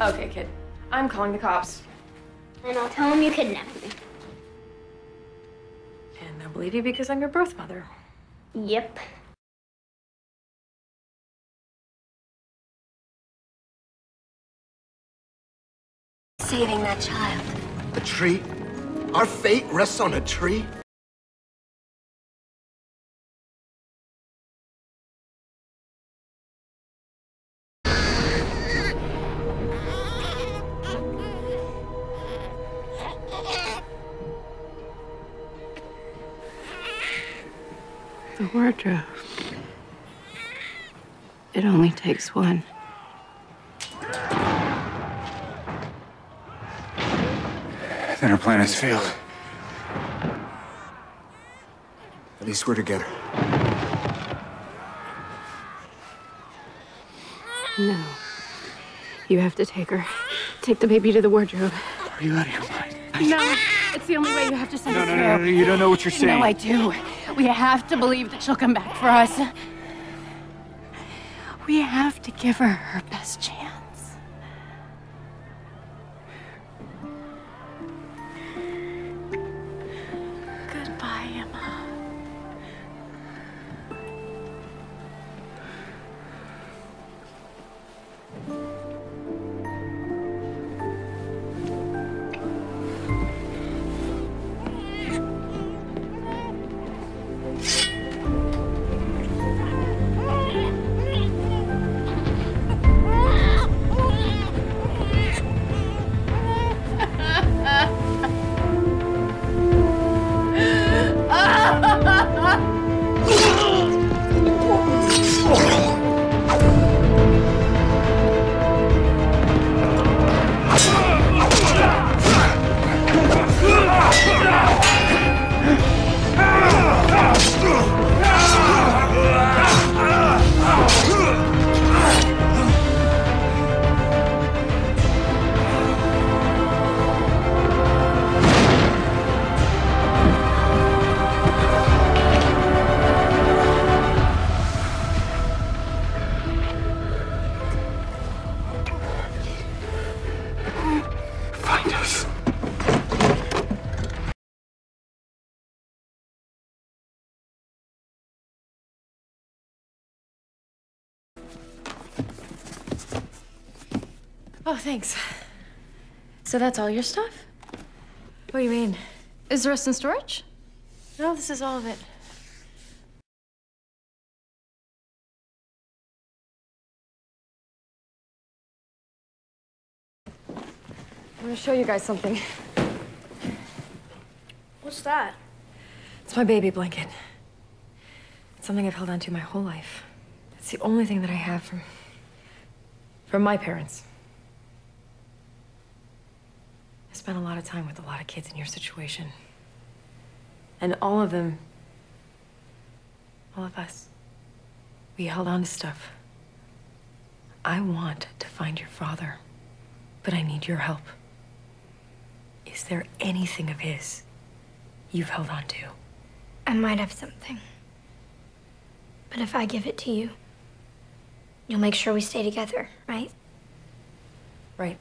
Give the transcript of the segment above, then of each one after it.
Okay, kid. I'm calling the cops. And I'll tell them you kidnapped me. And they'll believe you because I'm your birth mother. Yep. Saving that child. A tree? Our fate rests on a tree? The wardrobe. It only takes one. Then our plan has failed. At least we're together. No. You have to take her. Take the baby to the wardrobe. Are you out of your mind? No, it's the only way you have to send No, her no, no, no, you don't know what you're saying. No, I do. We have to believe that she'll come back for us. We have to give her her best chance. Find Oh, thanks. So that's all your stuff? What do you mean? Is the rest in storage? No, this is all of it. I'm gonna show you guys something. What's that? It's my baby blanket. It's something I've held on to my whole life. It's the only thing that I have from from my parents. I spent a lot of time with a lot of kids in your situation. And all of them, all of us, we held on to stuff. I want to find your father, but I need your help. Is there anything of his you've held on to? I might have something. But if I give it to you, you'll make sure we stay together, right? Right.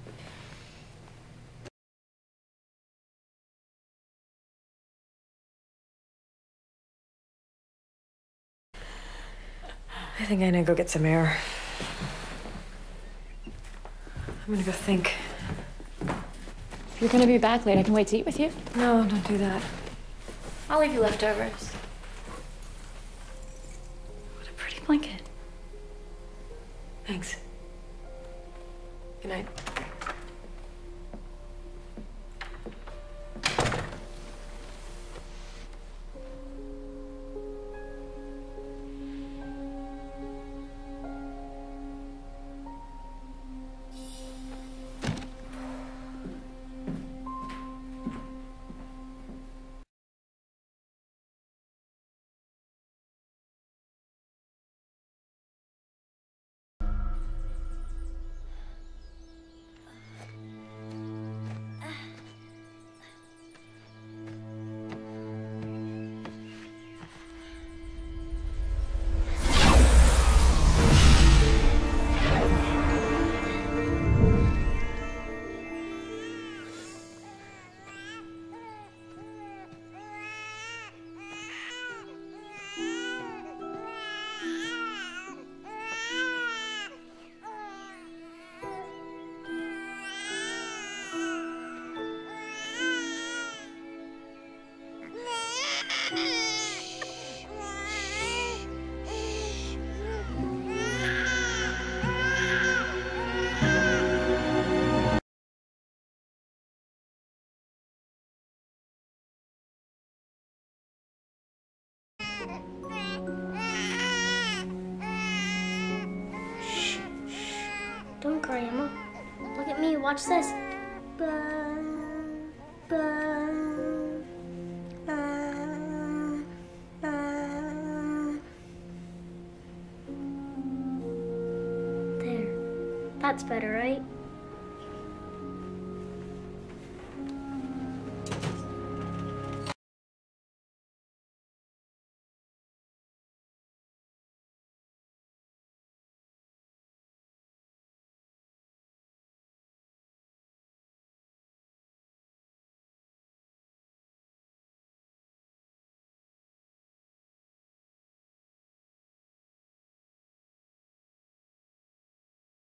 I think I need to go get some air. I'm gonna go think. If you're gonna be back late, I can wait to eat with you. No, don't do that. I'll leave you leftovers. What a pretty blanket. Thanks. Good night. Don't cry, Emma. Look at me. Watch this. There. That's better, right?